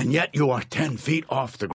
and yet you are ten feet off the